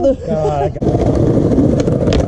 brother. God, I got-